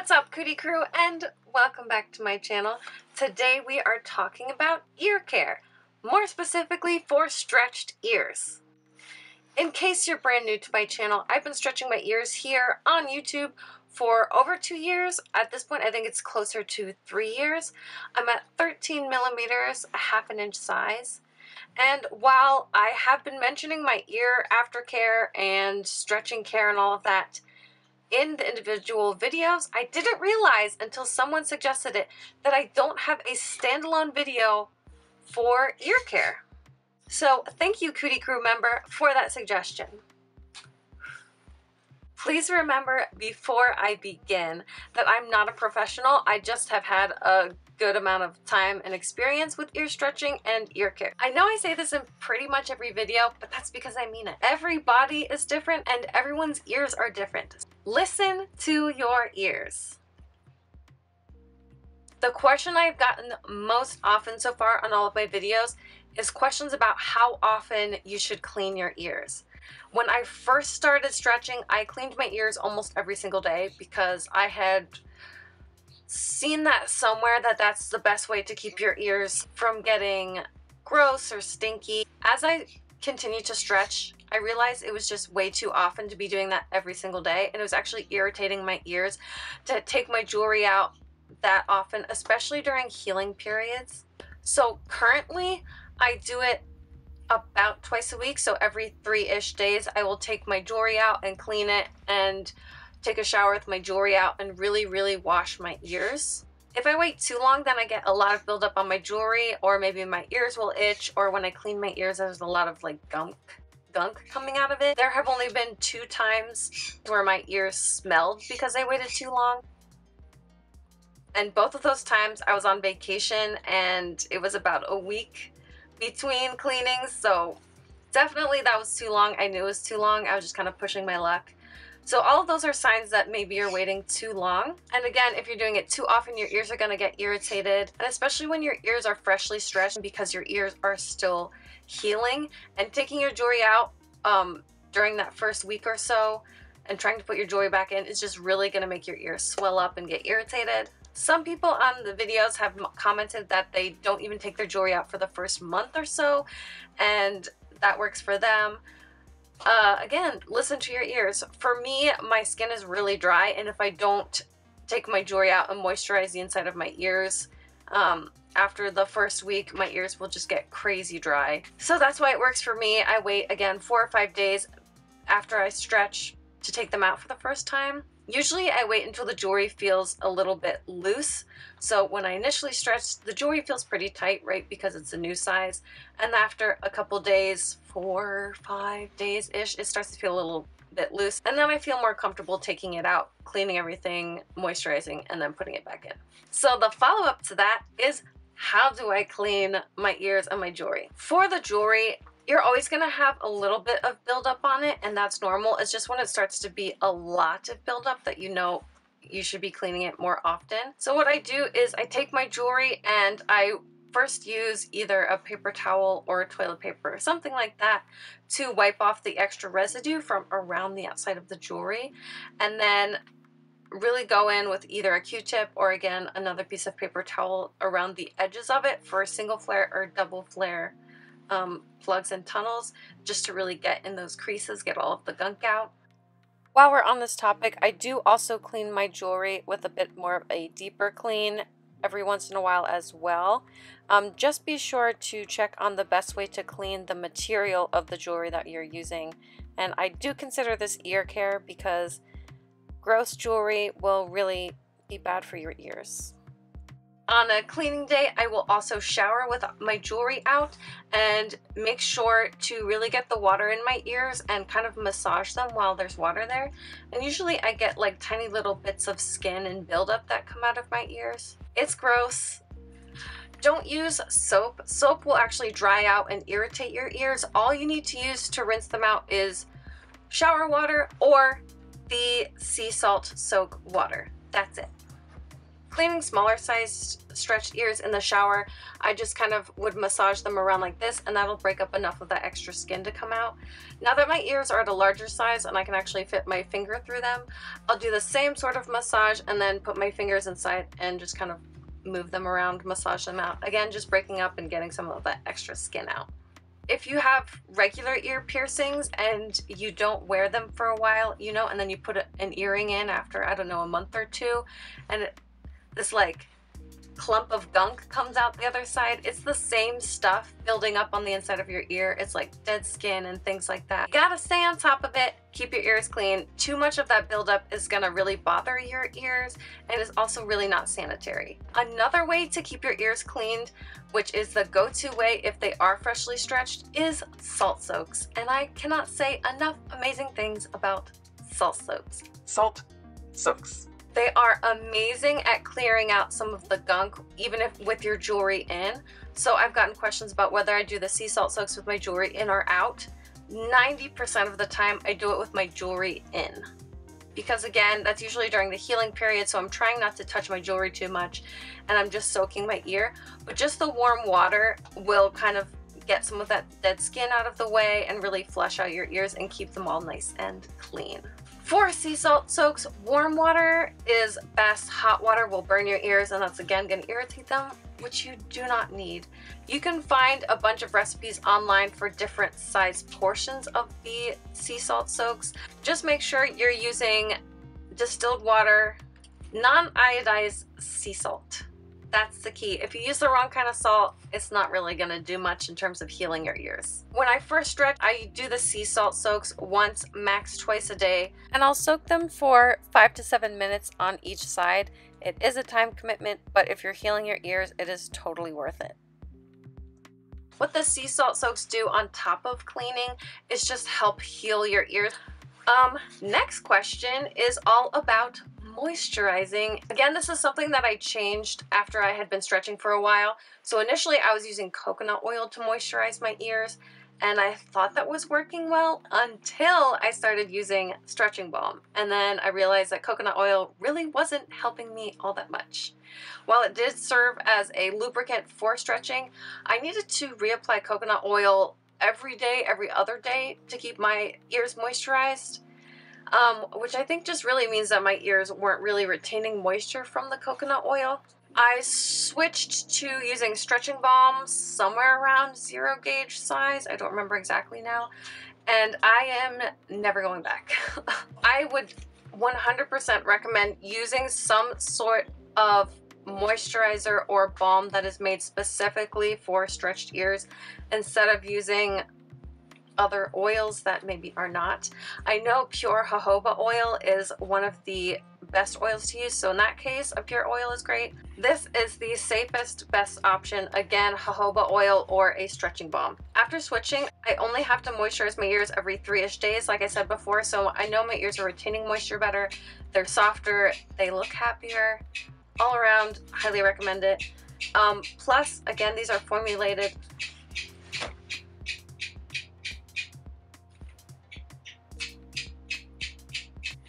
what's up Kootie Crew and welcome back to my channel. Today we are talking about ear care, more specifically for stretched ears. In case you're brand new to my channel, I've been stretching my ears here on YouTube for over two years. At this point I think it's closer to three years. I'm at 13 millimeters, a half an inch size. And while I have been mentioning my ear aftercare and stretching care and all of that, in the individual videos, I didn't realize until someone suggested it that I don't have a standalone video for ear care. So thank you Kootie Crew member for that suggestion. Please remember before I begin that I'm not a professional. I just have had a good amount of time and experience with ear stretching and ear care. I know I say this in pretty much every video, but that's because I mean it. Every body is different and everyone's ears are different. Listen to your ears. The question I've gotten most often so far on all of my videos is questions about how often you should clean your ears. When I first started stretching, I cleaned my ears almost every single day because I had seen that somewhere that that's the best way to keep your ears from getting gross or stinky. As I continue to stretch, I realized it was just way too often to be doing that every single day and it was actually irritating my ears to take my jewelry out that often, especially during healing periods. So currently I do it about twice a week. So every three-ish days I will take my jewelry out and clean it and take a shower with my jewelry out and really, really wash my ears. If I wait too long, then I get a lot of buildup on my jewelry or maybe my ears will itch or when I clean my ears, there's a lot of like gunk gunk coming out of it. There have only been two times where my ears smelled because I waited too long. And both of those times I was on vacation and it was about a week between cleanings. So definitely that was too long. I knew it was too long. I was just kind of pushing my luck. So all of those are signs that maybe you're waiting too long. And again, if you're doing it too often, your ears are going to get irritated. And especially when your ears are freshly stretched because your ears are still healing and taking your jewelry out um, during that first week or so and trying to put your jewelry back in is just really going to make your ears swell up and get irritated. Some people on the videos have commented that they don't even take their jewelry out for the first month or so and that works for them. Uh, again, listen to your ears. For me, my skin is really dry, and if I don't take my jewelry out and moisturize the inside of my ears, um, after the first week, my ears will just get crazy dry. So that's why it works for me. I wait, again, four or five days after I stretch to take them out for the first time. Usually I wait until the jewelry feels a little bit loose. So when I initially stretch, the jewelry feels pretty tight, right? Because it's a new size. And after a couple days, four, five days-ish, it starts to feel a little bit loose. And then I feel more comfortable taking it out, cleaning everything, moisturizing, and then putting it back in. So the follow-up to that is how do I clean my ears and my jewelry? For the jewelry, you're always going to have a little bit of buildup on it, and that's normal. It's just when it starts to be a lot of buildup that you know you should be cleaning it more often. So what I do is I take my jewelry and I first use either a paper towel or toilet paper, or something like that, to wipe off the extra residue from around the outside of the jewelry. And then really go in with either a q-tip or again another piece of paper towel around the edges of it for a single flare or double flare um, plugs and tunnels just to really get in those creases, get all of the gunk out. While we're on this topic, I do also clean my jewelry with a bit more of a deeper clean every once in a while as well. Um, just be sure to check on the best way to clean the material of the jewelry that you're using. And I do consider this ear care because gross jewelry will really be bad for your ears. On a cleaning day, I will also shower with my jewelry out and make sure to really get the water in my ears and kind of massage them while there's water there. And usually I get like tiny little bits of skin and buildup that come out of my ears. It's gross. Don't use soap. Soap will actually dry out and irritate your ears. All you need to use to rinse them out is shower water or the sea salt soak water. That's it. cleaning smaller sized stretched ears in the shower, I just kind of would massage them around like this and that'll break up enough of that extra skin to come out. Now that my ears are at a larger size and I can actually fit my finger through them, I'll do the same sort of massage and then put my fingers inside and just kind of move them around, massage them out. Again, just breaking up and getting some of that extra skin out. If you have regular ear piercings and you don't wear them for a while, you know, and then you put an earring in after, I don't know, a month or two, and it, this like clump of gunk comes out the other side. It's the same stuff building up on the inside of your ear. It's like dead skin and things like that. You gotta stay on top of it, keep your ears clean. Too much of that buildup is gonna really bother your ears and is also really not sanitary. Another way to keep your ears cleaned, which is the go-to way if they are freshly stretched, is salt soaks. And I cannot say enough amazing things about salt soaks. Salt soaks. They are amazing at clearing out some of the gunk, even if with your jewelry in. So I've gotten questions about whether I do the sea salt soaks with my jewelry in or out. 90% of the time I do it with my jewelry in. Because again, that's usually during the healing period, so I'm trying not to touch my jewelry too much and I'm just soaking my ear. But just the warm water will kind of get some of that dead skin out of the way and really flush out your ears and keep them all nice and clean. For sea salt soaks, warm water is best. Hot water will burn your ears and that's again going to irritate them, which you do not need. You can find a bunch of recipes online for different size portions of the sea salt soaks. Just make sure you're using distilled water, non-iodized sea salt. That's the key. If you use the wrong kind of salt, it's not really going to do much in terms of healing your ears. When I first stretch, I do the sea salt soaks once, max twice a day, and I'll soak them for five to seven minutes on each side. It is a time commitment, but if you're healing your ears, it is totally worth it. What the sea salt soaks do on top of cleaning is just help heal your ears. Um, next question is all about moisturizing. Again, this is something that I changed after I had been stretching for a while. So initially I was using coconut oil to moisturize my ears and I thought that was working well until I started using stretching balm. And then I realized that coconut oil really wasn't helping me all that much. While it did serve as a lubricant for stretching, I needed to reapply coconut oil every day, every other day to keep my ears moisturized um, which I think just really means that my ears weren't really retaining moisture from the coconut oil. I switched to using stretching balm somewhere around zero gauge size. I don't remember exactly now. And I am never going back. I would 100% recommend using some sort of moisturizer or balm that is made specifically for stretched ears instead of using other oils that maybe are not. I know pure jojoba oil is one of the best oils to use, so in that case, a pure oil is great. This is the safest, best option. Again, jojoba oil or a stretching balm. After switching, I only have to moisturize my ears every three-ish days, like I said before, so I know my ears are retaining moisture better, they're softer, they look happier. All around, highly recommend it. Um, plus, again, these are formulated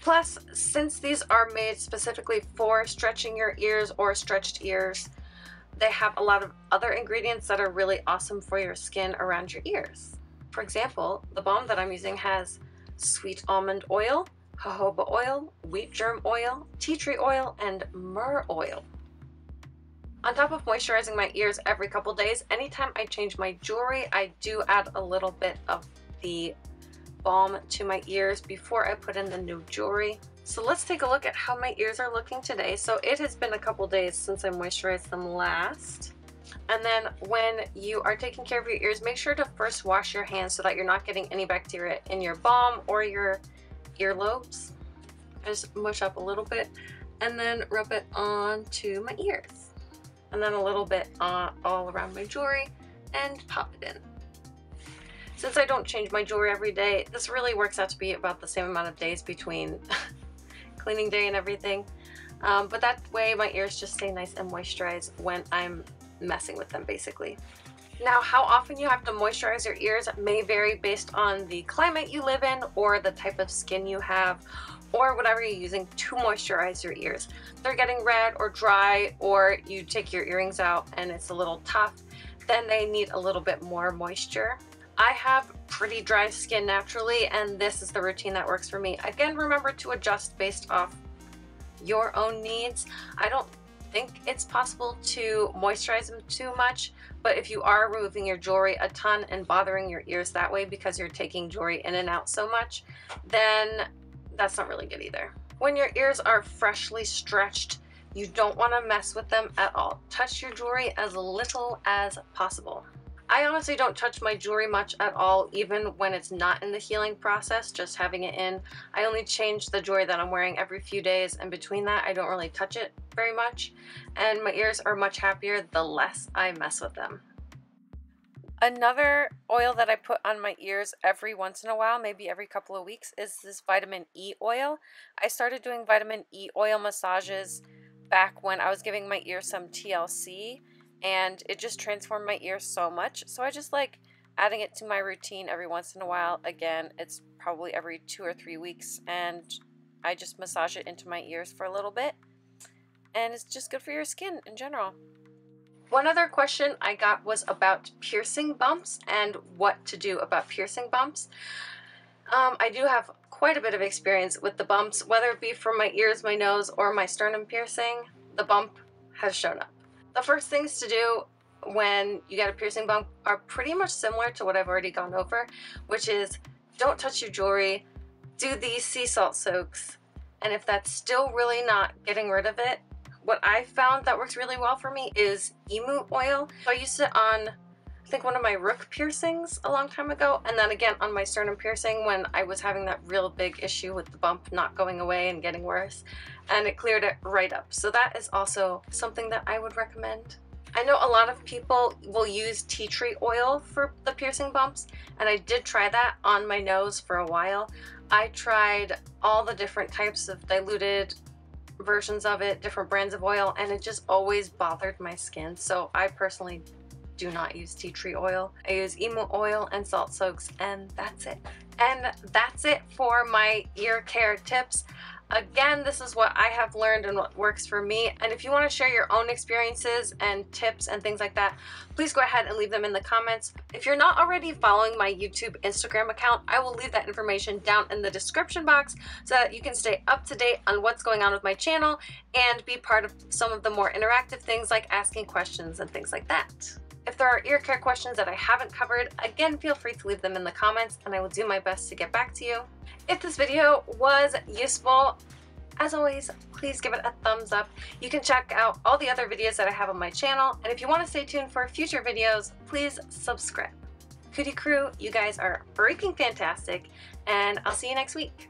Plus, since these are made specifically for stretching your ears or stretched ears, they have a lot of other ingredients that are really awesome for your skin around your ears. For example, the balm that I'm using has sweet almond oil, jojoba oil, wheat germ oil, tea tree oil, and myrrh oil. On top of moisturizing my ears every couple days, anytime I change my jewelry, I do add a little bit of the balm to my ears before I put in the new jewelry. So let's take a look at how my ears are looking today. So it has been a couple days since I moisturized them last. And then when you are taking care of your ears, make sure to first wash your hands so that you're not getting any bacteria in your balm or your earlobes. Just mush up a little bit and then rub it onto my ears. And then a little bit uh, all around my jewelry and pop it in. Since I don't change my jewelry every day, this really works out to be about the same amount of days between cleaning day and everything. Um, but that way my ears just stay nice and moisturized when I'm messing with them basically. Now how often you have to moisturize your ears may vary based on the climate you live in or the type of skin you have or whatever you're using to moisturize your ears. they're getting red or dry or you take your earrings out and it's a little tough, then they need a little bit more moisture. I have pretty dry skin naturally and this is the routine that works for me. Again, remember to adjust based off your own needs. I don't think it's possible to moisturize them too much, but if you are removing your jewelry a ton and bothering your ears that way because you're taking jewelry in and out so much, then that's not really good either. When your ears are freshly stretched, you don't want to mess with them at all. Touch your jewelry as little as possible. I honestly don't touch my jewelry much at all, even when it's not in the healing process, just having it in. I only change the jewelry that I'm wearing every few days, and between that, I don't really touch it very much. And my ears are much happier the less I mess with them. Another oil that I put on my ears every once in a while, maybe every couple of weeks, is this vitamin E oil. I started doing vitamin E oil massages back when I was giving my ears some TLC and it just transformed my ears so much. So I just like adding it to my routine every once in a while. Again, it's probably every two or three weeks, and I just massage it into my ears for a little bit. And it's just good for your skin in general. One other question I got was about piercing bumps and what to do about piercing bumps. Um, I do have quite a bit of experience with the bumps, whether it be from my ears, my nose, or my sternum piercing. The bump has shown up. The first things to do when you get a piercing bump are pretty much similar to what I've already gone over, which is don't touch your jewelry, do these sea salt soaks, and if that's still really not getting rid of it, what I found that works really well for me is emu oil. So I used it on think one of my rook piercings a long time ago and then again on my sternum piercing when I was having that real big issue with the bump not going away and getting worse and it cleared it right up. So that is also something that I would recommend. I know a lot of people will use tea tree oil for the piercing bumps and I did try that on my nose for a while. I tried all the different types of diluted versions of it, different brands of oil, and it just always bothered my skin. So I personally do not use tea tree oil. I use emu oil and salt soaks and that's it. And that's it for my ear care tips. Again, this is what I have learned and what works for me. And if you want to share your own experiences and tips and things like that, please go ahead and leave them in the comments. If you're not already following my YouTube Instagram account, I will leave that information down in the description box so that you can stay up to date on what's going on with my channel and be part of some of the more interactive things like asking questions and things like that. There are ear care questions that I haven't covered, again, feel free to leave them in the comments and I will do my best to get back to you. If this video was useful, as always, please give it a thumbs up. You can check out all the other videos that I have on my channel, and if you want to stay tuned for future videos, please subscribe. Kootie Crew, you guys are freaking fantastic, and I'll see you next week.